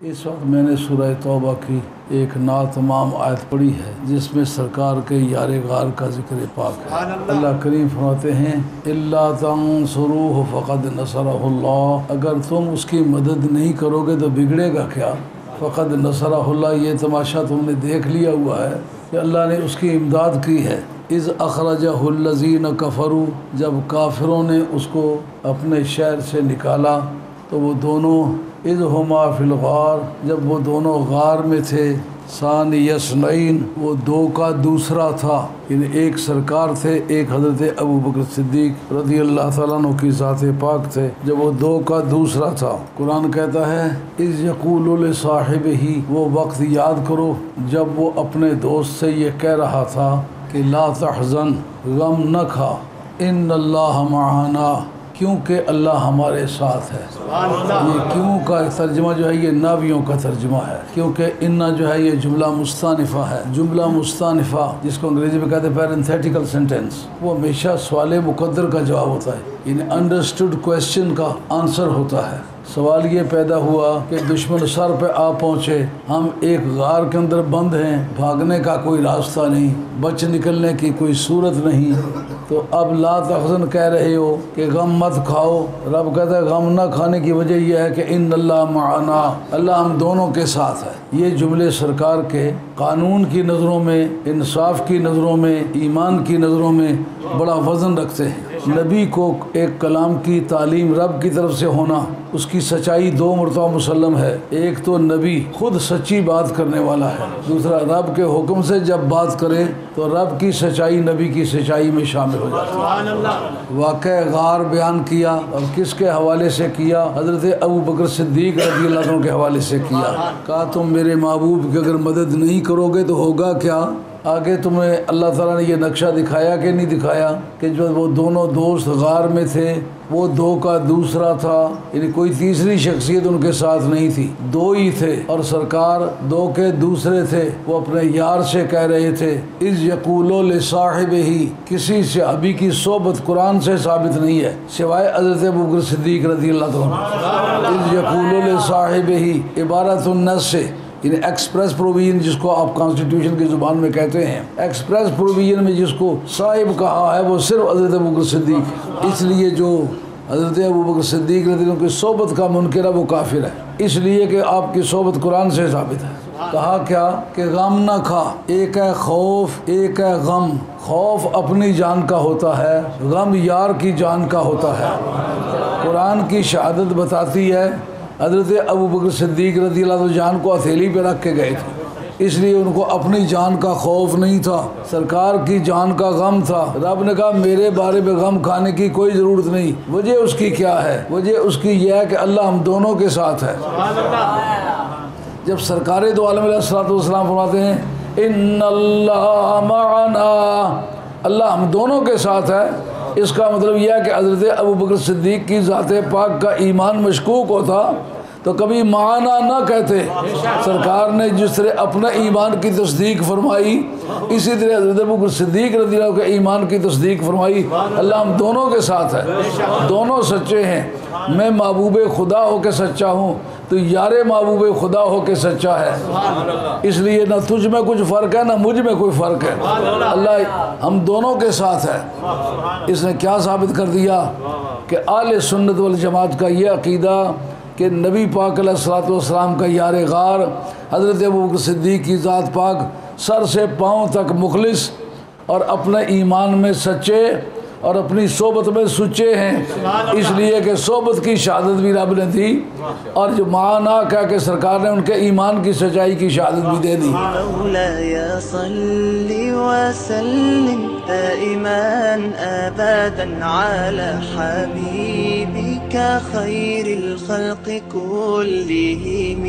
اس وقت میں نے سورہ توبہ کی ایک ناتمام آیت پڑھی ہے جس میں سرکار کے یار غار کا ذکر پاک ہے۔ اللہ۔ کریم فرماتے ہیں اللہ تنصروہ فقد نصر اللہ اگر تم اس کی مدد نہیں کرو گے تو بگڑے گا کیا؟ فقد نصر اللہ یہ تماشا تم نے دیکھ لیا ہوا ہے کہ اللہ نے اس کی امداد کی ہے۔ از اخرج الزین کفرو جب کافروں نے اس کو اپنے شہر سے نکالا تو وہ دونوں از ہما فی الغار، جب وہ دونوں غار میں تھے، ثان یسنعین وہ دو کا دوسرا تھا۔ یعنی ایک سرکار تھے، ایک حضرت ابو بکر صدیق رضی اللہ تعالیٰ عنہ کی ذات پاک تھے، جب وہ دو کا دوسرا تھا۔ قرآن کہتا ہے اس یقول صاحب ہی وہ وقت یاد کرو جب وہ اپنے دوست سے یہ کہہ رہا تھا کہ لا تحزن، غم نہ کھا، ان اللہ معانا۔ کیونکہ اللہ ہمارے ساتھ ہے۔ یہ کیوں کا ترجمہ جو ہے یہ ناویوں کا ترجمہ ہے۔ کیونکہ انا جو ہے یہ جملہ مستانفہ ہے۔ جملہ مستانفہ جس کو انگریزی میں کہتے ہیں پیرنتھیٹیکل سینٹینس وہ ہمیشہ سوال مقدر کا جواب ہوتا ہے۔ یعنی انڈرسٹوڈ کوشچن کا آنسر ہوتا ہے۔ سوال یہ پیدا ہوا کہ دشمن سر پہ آ پہنچے۔ ہم ایک غار کے اندر بند ہیں، بھاگنے کا کوئی راستہ نہیں، بچ نکلنے کی کوئی صورت نہیں۔ تو اب لا تخزن کہہ رہے ہو کہ غم مت کھاؤ۔ رب کہتا ہے، غم نہ کھانے کی وجہ یہ ہے کہ ان اللہ معنا، اللہ ہم دونوں کے ساتھ ہے۔ یہ جملے سرکار کے قانون کی نظروں میں، انصاف کی نظروں میں، ایمان کی نظروں میں بڑا وزن رکھتے ہیں۔ نبی کو ایک کلام کی تعلیم رب کی طرف سے ہونا اس کی سچائی دو مرتبہ مسلم ہے۔ ایک تو نبی خود سچی بات کرنے والا ہے۔ دوسرا رب کے حکم سے جب بات کرے تو رب کی سچائی نبی کی سچائی میں شامل ہو جاتی ہے۔ واقع غار بیان کیا اور کس کے حوالے سے کیا؟ حضرت ابو بکر صدیق رضی اللہ عنہ کے حوالے سے کیا۔ کہا تم میرے محبوب کی اگر مدد نہیں کرو گے تو ہوگا کیا؟ آگے تمہیں اللہ تعالیٰ نے یہ نقشہ دکھایا کہ نہیں دکھایا کہ جب وہ دونوں دوست غار میں تھے، وہ دو کا دوسرا تھا یعنی کوئی تیسری شخصیت ان کے ساتھ نہیں تھی۔ دو ہی تھے اور سرکار دو کے دوسرے تھے، وہ اپنے یار سے کہہ رہے تھے اس یقول صاحب ہی کسی سے ابھی کی صحبت قرآن سے ثابت نہیں ہے، سوائے حضرت بکر صدیق رضی اللہ تعالیٰ اس یقول صاحب ہی عبارت النس سے۔ یعنی ایکسپریس پروویژن جس کو آپ کانسٹیٹیوشن کی زبان میں کہتے ہیں۔ ایکسپریس پروویژن میں جس کو صاحب کہا ہے وہ صرف حضرت بکر صدیق۔ اس لیے جو حضرت ابو بکر صدیق رضی اللہ کی صحبت کا منکر ہے وہ کافر ہے۔ اس لیے کہ آپ کی صحبت قرآن سے ثابت ہے۔ کہا کیا؟ کہ غم نہ کھا۔ ایک ہے خوف، ایک ہے غم۔ خوف اپنی جان کا ہوتا ہے، غم یار کی جان کا ہوتا ہے۔ قرآن کی شہادت بتاتی ہے حضرت ابو بکر صدیق رضی اللہ جان کو ہتھیلی پہ رکھ کے گئے تھے۔ اس لیے ان کو اپنی جان کا خوف نہیں تھا۔ سرکار کی جان کا غم تھا۔ رب نے کہا، میرے بارے میں غم کھانے کی کوئی ضرورت نہیں۔ وجہ اس کی کیا ہے؟ وجہ اس کی یہ ہے کہ اللہ ہم دونوں کے ساتھ ہے۔ جب سرکار دو عالم علیہ السلاۃ والسلام فرماتے ہیں، ان اللہ معنا، اللہ ہم دونوں کے ساتھ ہے۔ اس کا مطلب یہ ہے کہ حضرت ابو بکر صدیق کی ذات پاک کا ایمان مشکوک ہوتا تو کبھی معنی نہ کہتے۔ سرکار نے جس طرح اپنا ایمان کی تصدیق فرمائی، اسی طرح حضرت ابو صدیق رضی اللہ کے ایمان کی تصدیق فرمائی۔ اللہ ہم دونوں کے ساتھ ہے دونوں سچے ہیں۔ میں محبوب خدا ہو کے سچا ہوں۔ تو یار محبوب خدا ہو کے سچا ہے۔ اس لیے نہ تجھ میں کچھ فرق ہے نہ مجھ میں کوئی فرق ہے۔ اللہ۔ ہم دونوں کے ساتھ ہے۔ اس نے کیا ثابت کر دیا؟ کہ آل سنت والجماعت کا یہ عقیدہ کہ نبی پاک علیہ السلاۃ والسلام کا یار غار حضرت ابو صدیق کی ذات پاک سر سے پاؤں تک مخلص اور اپنے ایمان میں سچے اور اپنی صحبت میں سچے ہیں۔ اس لیے کہ صحبت کی شہادت بھی رب نے دی۔ اور جو معنی کہہ کے سرکار نے ان کے ایمان کی سچائی کی شہادت بھی دے دی۔ خير الخلق كلهم